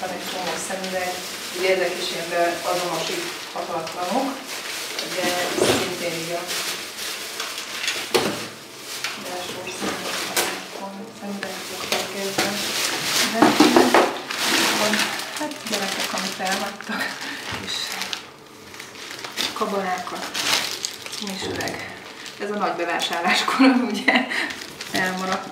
van egy ugye ezek is ilyen azonosíthatatlanok, de szintén így a belső számokon szemben. De van, hát gyerekek, amit elhagytak, és kabarákat, is üreg. Ez a nagy bevásárláskor ugye elmaradt.